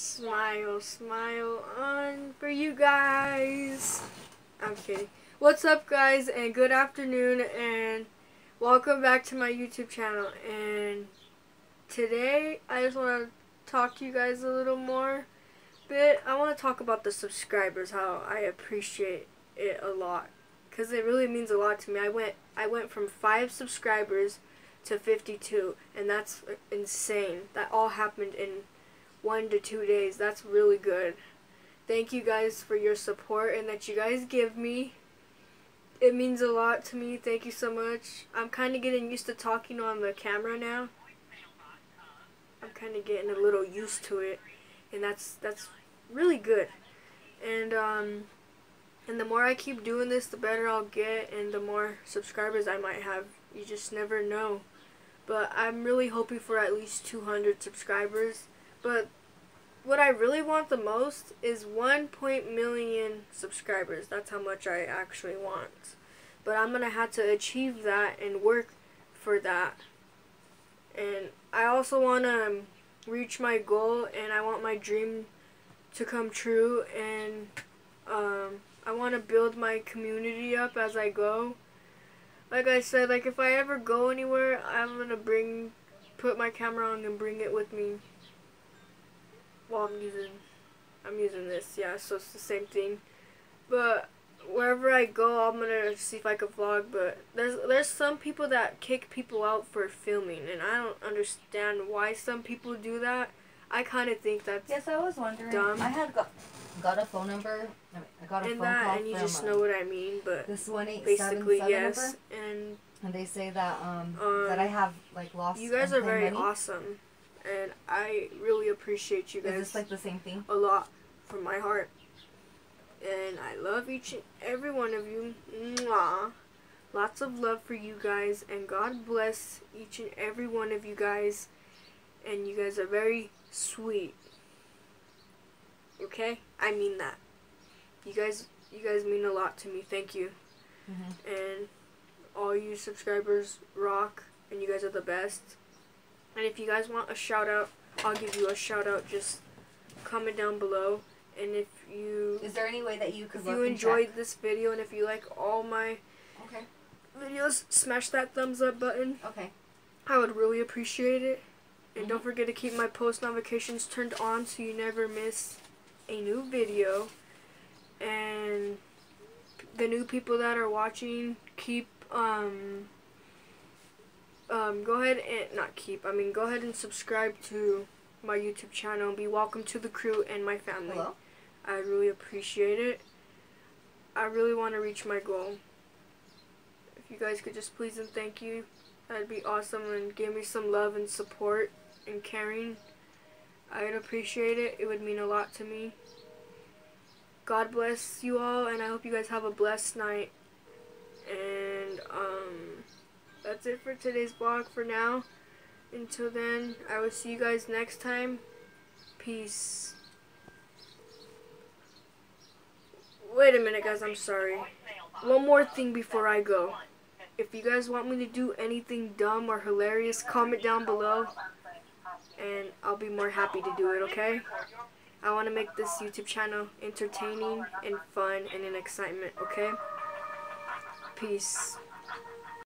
Smile, smile on for you guys. I'm kidding. What's up, guys, and good afternoon, and welcome back to my YouTube channel. And today, I just want to talk to you guys a little more bit. I want to talk about the subscribers, how I appreciate it a lot, because it really means a lot to me. I went, I went from five subscribers to 52, and that's insane. That all happened in one to two days. That's really good. Thank you guys for your support and that you guys give me. It means a lot to me. Thank you so much. I'm kind of getting used to talking on the camera now. I'm kind of getting a little used to it, and that's that's really good. And um, and the more I keep doing this, the better I'll get, and the more subscribers I might have. You just never know. But I'm really hoping for at least 200 subscribers. But what I really want the most is 1 point million subscribers. That's how much I actually want. But I'm going to have to achieve that and work for that. And I also want to um, reach my goal and I want my dream to come true and um, I want to build my community up as I go. Like I said, like if I ever go anywhere, I'm going to bring put my camera on and bring it with me well I'm using I'm using this yeah so it's the same thing. But wherever I go I'm gonna see if I can vlog but there's there's some people that kick people out for filming and I don't understand why some people do that. I kind of think that's yes I was wondering. dumb. I had got got a phone number I, mean, I got a and phone that call and you just uh, know what I mean but this one eight basically seven seven yes number? and and they say that um, Um, that I have like lost you guys are very money. awesome and I really appreciate you Is guys this like the same thing? a lot from my heart. And I love each and every one of you. Mwah. Lots of love for you guys. And God bless each and every one of you guys. And you guys are very sweet. Okay? I mean that. You guys you guys mean a lot to me. Thank you. hmm And all you subscribers rock. And you guys are the best. And if you guys want a shout out, I'll give you a shout out. Just comment down below. And if you Is there any way that you could if you enjoyed this video and if you like all my Okay. videos, smash that thumbs up button. Okay. I would really appreciate it. And Mhm. don't forget to keep my post notifications turned on so you never miss a new video. And the new people that are watching, keep um um go ahead and not keep. I mean, go ahead and subscribe to my YouTube channel and be welcome to the crew and my family. Hello. I really appreciate it. I really want to reach my goal. If you guys could just please and thank you, that'd be awesome and give me some love and support and caring. I'd appreciate it. It would mean a lot to me. God bless you all and I hope you guys have a blessed night. That's it for today's vlog for now. Until then, I will see you guys next time. Peace. Wait a minute, guys. I'm sorry. One more thing before I go. If you guys want me to do anything dumb or hilarious, comment down below. And I'll be more happy to do it, okay? I want to make this YouTube channel entertaining and fun and an excitement, okay? Peace.